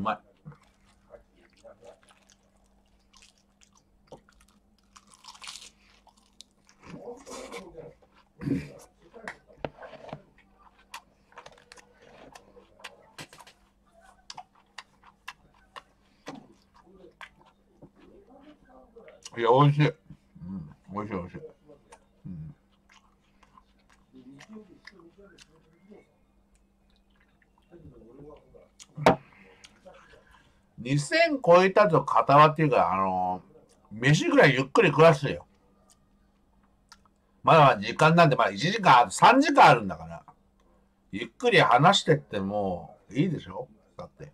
うまい。いや、美味しい。うん、美味しい美味しい。2000超えたと片割っていうか、あの飯ぐらいゆっくり食わせてよ。まだまだ時間なんで、まだ1時間、3時間あるんだから。ゆっくり話してってもいいでしょ？だって。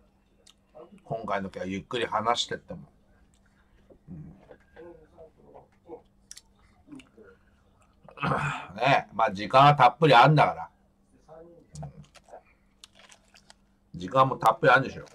今回の時はゆっくり話してっても。ねまあ時間はたっぷりあるんだから。うん時間もたっぷりあるんでしょ。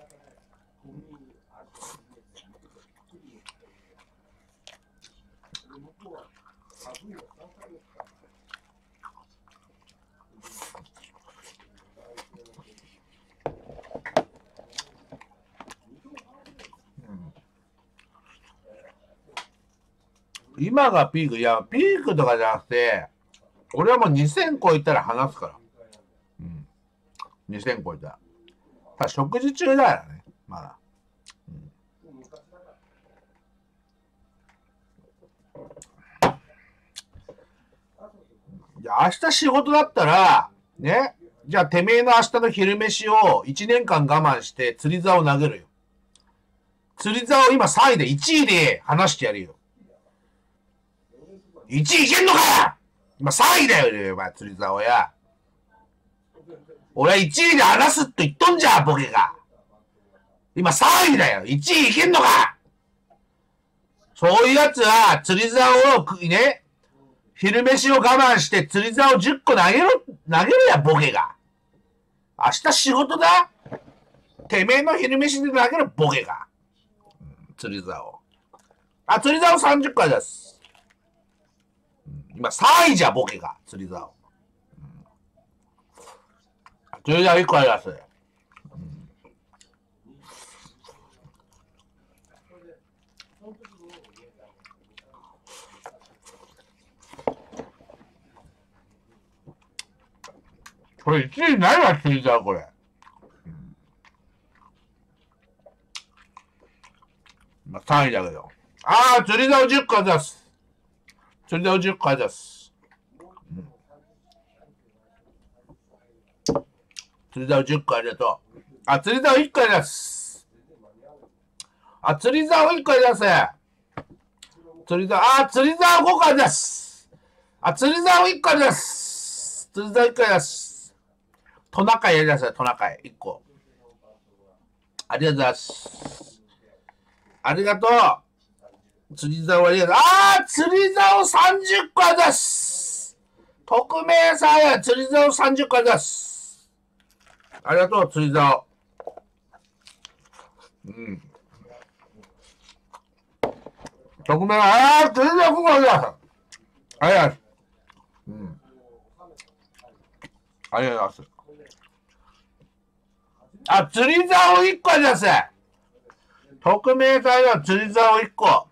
今がピーク、いや、ピークとかじゃなくて、俺はもう2000超えたら話すから。うん。2000超えたら。ただ食事中だよね、まだ。いや、明日仕事だったら、ね、じゃあてめえの明日の昼飯を1年間我慢して釣り竿を投げるよ。釣り竿今3位で1位で話してやるよ。1位いけんのか今3位だよ、ねお前、釣り竿や。俺は1位で話すって言っとんじゃん、ボケが。今3位だよ。1位いけんのかそういうやつは、釣り竿をく、ね、昼飯を我慢して釣り竿10個投げろ、投げるや、ボケが。明日仕事だてめえの昼飯で投げるボケが。釣り竿。あ、釣り竿30回です。今3位じゃ、ボケが。釣り竿。うん釣り竿1個あります。これ1位ないわ、釣り竿、これ。まあ、3位だけど。ああ、釣り竿10個です。釣り竿10個です。釣り竿10個ありがとう。あ、釣り竿1個です。あ、釣り竿1個です。釣り竿、あ、釣り竿5個です。あ、釣り竿1個です。釣り竿1個です。トナカイやりなさい、トナカイ1個。ありがとうございます。ありがとう。釣り竿ありがとう。あ釣り竿30個です匿名さんや釣り竿30個ですありがとう、釣り竿。うん。匿名あー釣り竿5個ですありがとうございます。うん。ありがとうございます。あ、釣り竿1個です匿名さんや釣り竿1個。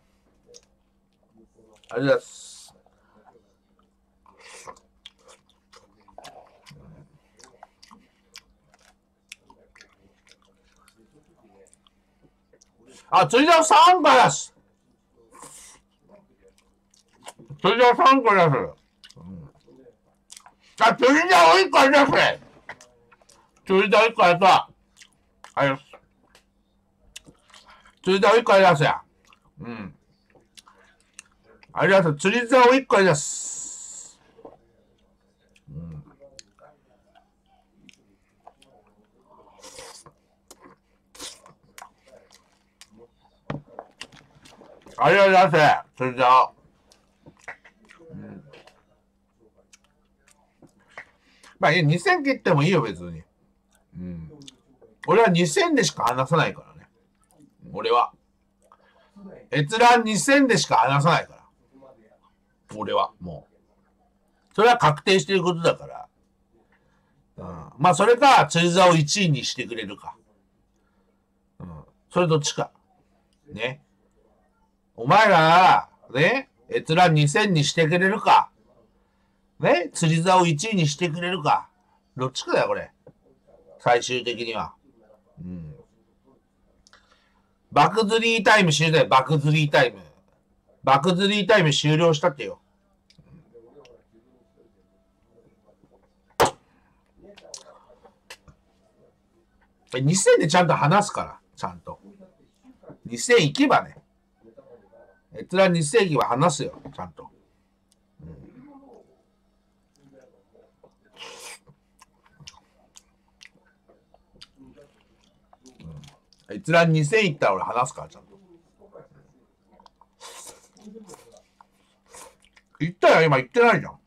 ありがとうございます。あ、釣り竿3個です。釣り竿3個です。うんあ、釣り竿1個あります。釣り竿1個ありがとう。ありがとうございます。釣り竿1個ありますや。うん。ありがとう。釣り竿1個あります。ありがとうございます。釣り竿。まあ、2000切ってもいいよ、別に。うん。俺は2000でしか話さないからね。俺は。閲覧2000でしか話さないから。俺は、もう。それは確定してることだから。うん。まあ、それか、釣り竿を1位にしてくれるか。うん。それどっちか。ね。お前ら、ね、閲覧2000にしてくれるか。ね、釣り竿を1位にしてくれるか。どっちかだよ、これ。最終的には。うん。バク釣りタイム終了だよ、バク釣りタイム。バク釣りタイム終了したってよ。2000でちゃんと話すから、ちゃんと。2000行けばね。閲覧2000行けば話すよ、ちゃんと。閲覧2000いったら俺話すからちゃんと。言ったよ、今言ってないじゃん。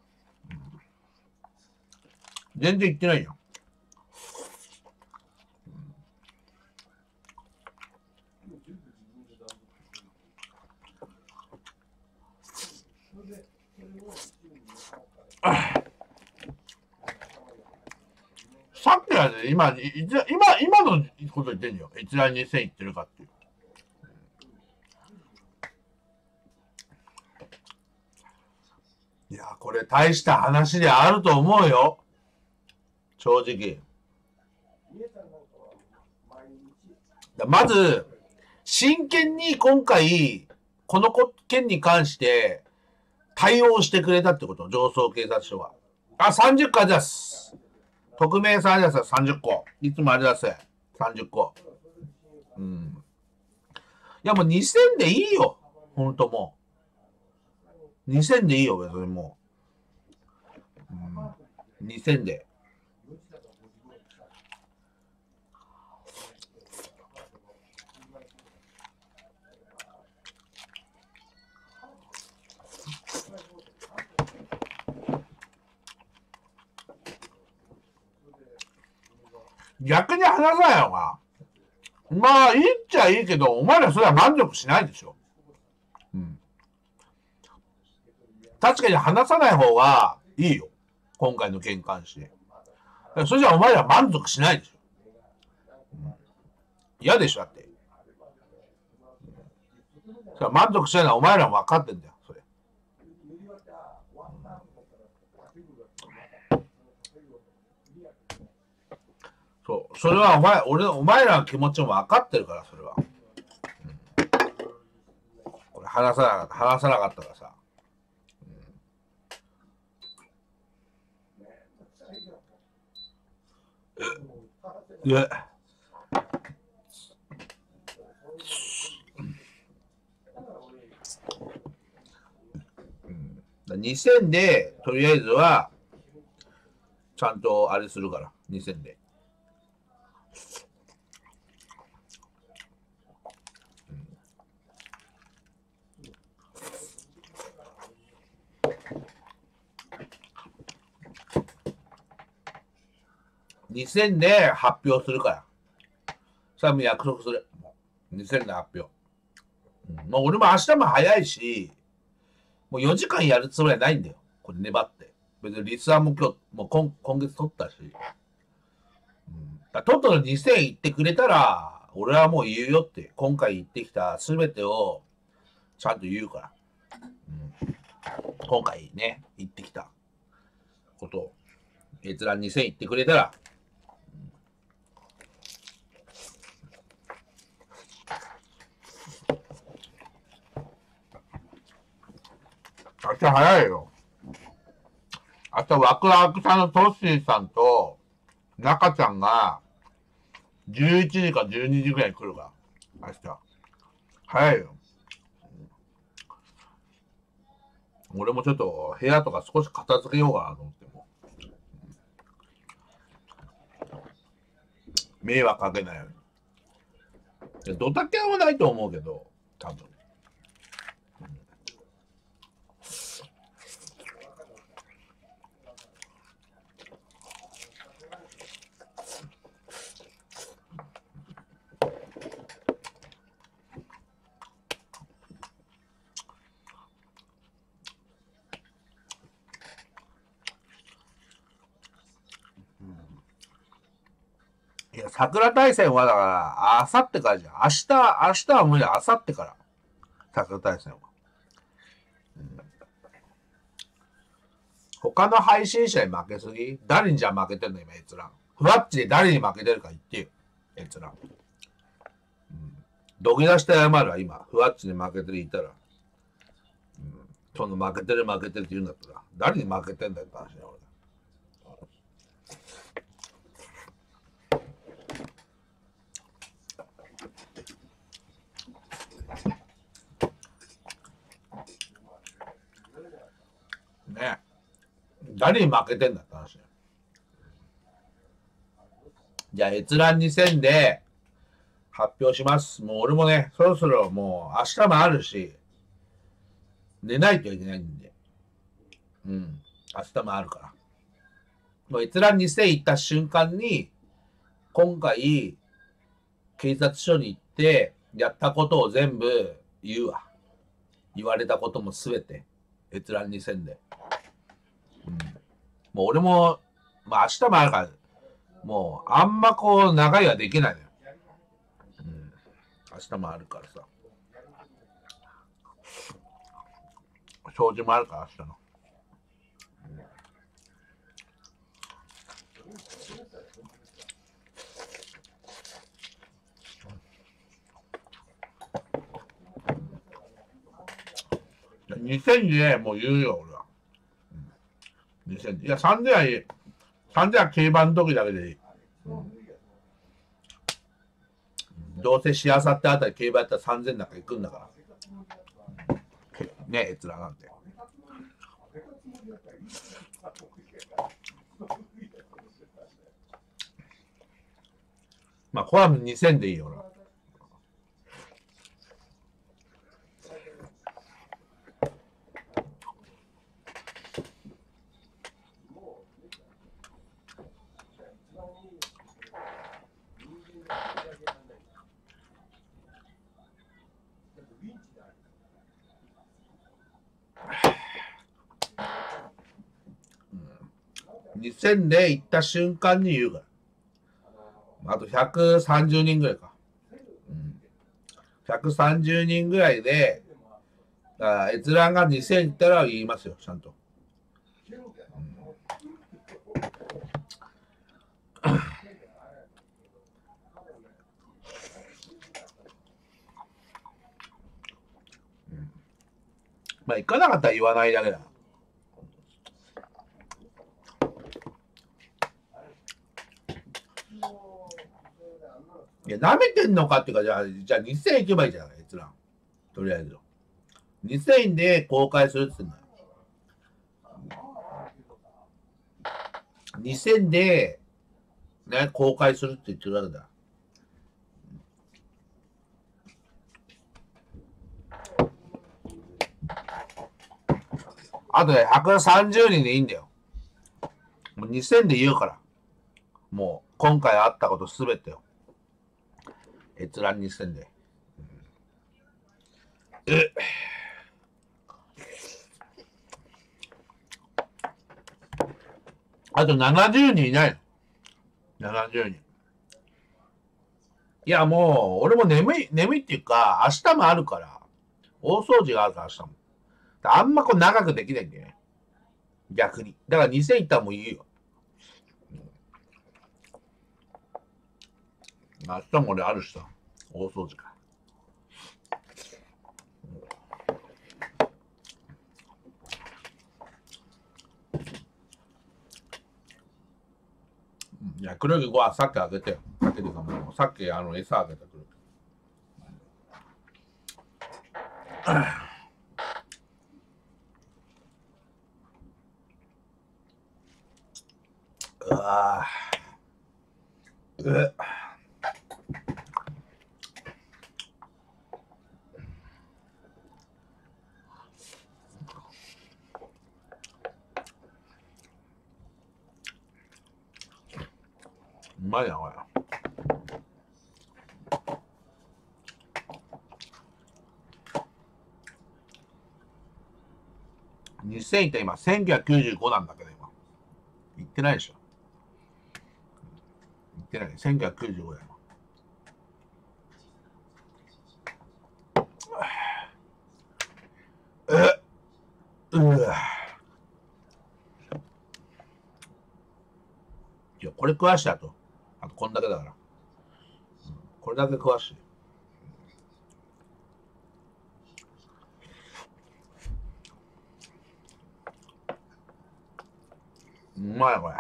全然言ってないじゃん。さっきはね、今、今、今のこと言ってんよ。閲覧2000いってるかっていう。いや、これ大した話であると思うよ。正直。まず、真剣に今回、この件に関して対応してくれたってこと、上層警察署は。あ、30回です。匿名さんです、30個。いつもあれだせ。30個。うん。いや、もう2000でいいよ。ほんともう。2000でいいよ、別にもう。うん、2000で。逆に話さないのかな。まあ、いいっちゃいいけど、お前らそれは満足しないでしょ。うん。確かに話さない方がいいよ。今回の件に関して。それじゃお前ら満足しないでしょ。嫌でしょ、だって。それ満足しないのはお前らも分かってんだよ、それ。そう。それはお前、俺、お前らの気持ちも分かってるから、それは。これ話さなかった、話さなかったからさ。うん、いや。2000で、とりあえずは、ちゃんとあれするから、2000で。2000で発表するから。それはもう約束する。2000で発表。もう俺も明日も早いし、もう4時間やるつもりはないんだよ。これ粘って。別にリスナーも今日、もう今今月取ったし。うん、だからとっとと2000言ってくれたら、俺はもう言うよって、今回言ってきた全てをちゃんと言うから。うん、今回ね、言ってきたことを、閲覧2000言ってくれたら、明日早いよ。明日、ワクワクさんのトッシーさんと、中ちゃんが、11時か12時ぐらいに来るから。明日。早いよ。俺もちょっと部屋とか少し片付けようかなと思っても。迷惑かけないように。ドタキャンはないと思うけど、多分。いや、桜大戦はだから、あさってからじゃん。明日、明日は無理だ。あさってから。桜大戦は。うん他の配信者に負けすぎ？誰にじゃ負けてんの今、閲覧。ふわっちで誰に負けてるか言ってよ。閲覧。うん。土下座して謝るわ、今。ふわっちに負けてる言ったら。うん。その負けてる負けてるって言うんだったら、誰に負けてんだよって話だ、俺。ね誰に負けてんだって話だよ。じゃあ閲覧2000で発表します。もう俺もね、そろそろもう明日もあるし、寝ないといけないんで。うん。明日もあるから。もう閲覧2000行った瞬間に、今回、警察署に行って、やったことを全部言うわ。言われたこともすべて、閲覧2000で。うん。もう俺も、まあ明日もあるから、もうあんまこう長いはできないのよ。うん。明日もあるからさ。障子もあるから明日の。2000でもう言うよ、俺。2000いや、3000はいい。3000は競馬の時だけでいい。うんどうせしあさってあたり競馬やったら3000なんか行くんだから。けねえ、閲覧なんて。まあ、これは2000でいいよ、俺は。2000で行った瞬間に言うから。あと130人ぐらいか。うん、130人ぐらいで、だから閲覧が2000いったら言いますよ、ちゃんと。まあ、行かなかったら言わないだけだ。いや、舐めてんのかっていうか、じゃあ、じゃあ2000行けばいいじゃない、閲覧。とりあえず。2000で公開するって言ってんだよ。2000で、ね、公開するって言ってるわけだ。あとで130人でいいんだよ。もう2000で言うから。もう、今回あったことすべてよ。閲覧2000で。うんあと70人いないの。70人。いや、もう、俺も眠い、眠いっていうか、明日もあるから、大掃除があるから、明日も。あんまこう長くできないんだよね。逆に。だから2000いったらもういいよ。明日も俺あるしさ、大掃除か。いや、黒木ごはさっきあげてよ。さっきというかもう、さっきあの餌あげた黒木。うわぁ。うっうまいな、これ。2000って今、1995なんだけど、今。言ってないでしょ。言ってない。1995年。えうわいや、これ食わしてあと。こんだけだから。これだけ詳しい。うまいこれ。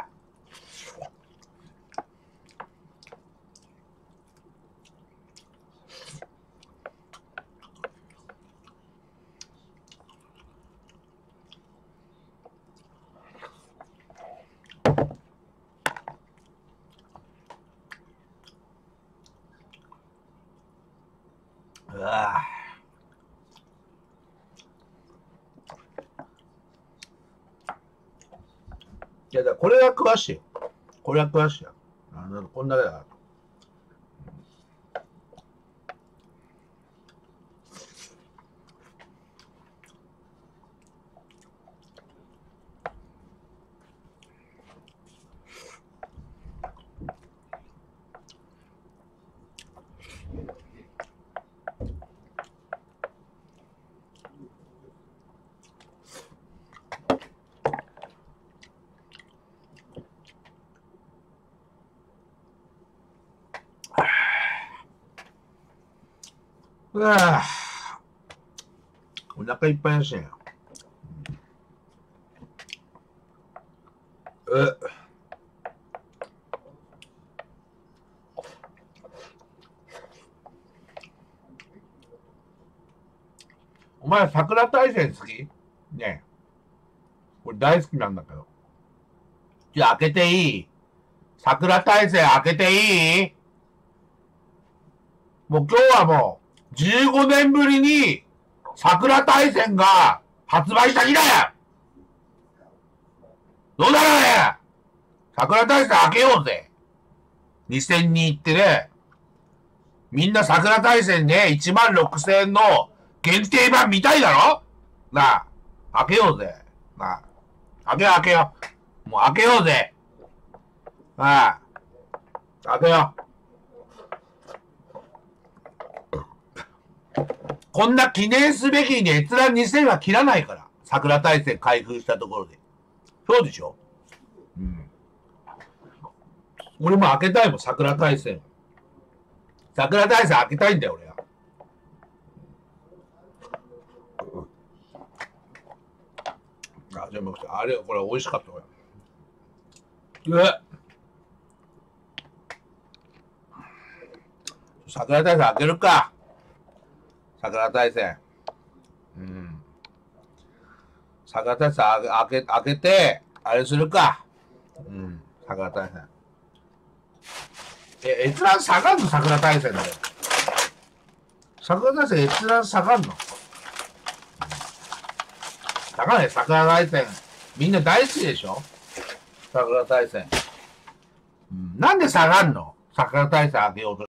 うわいや、だこれは詳しい。これは詳しいや。こんだけだから。うわぁ。お腹いっぱいだしね。うお前、桜大戦好き？ねえ。俺大好きなんだけど。じゃあ開けていい？桜大戦開けていい？もう今日はもう、15年ぶりに、桜大戦が発売した日だよどうだろうね桜大戦開けようぜ !2000 人行ってね、みんな桜大戦で1万6000円の限定版見たいだろ？なあ、開けようぜ。なあ、開けよう開けよう。もう開けようぜ。なあ、開けよう。こんな記念すべきに閲覧2000は切らないから。桜大戦開封したところで。そうでしょ？うん。俺も開けたいもん、桜大戦。桜大戦開けたいんだよ、俺は。あ、じゃあ、あれ、これ美味しかった、これ。え？桜大戦開けるか。桜大戦。うん。桜大戦開け、開けて、あれするか。うん。桜大戦。え、閲覧下がんの？桜大戦で。桜大戦閲覧下がんの？下がない桜大戦。みんな大好きでしょ？桜大戦。うん。なんで下がんの？桜大戦開けようと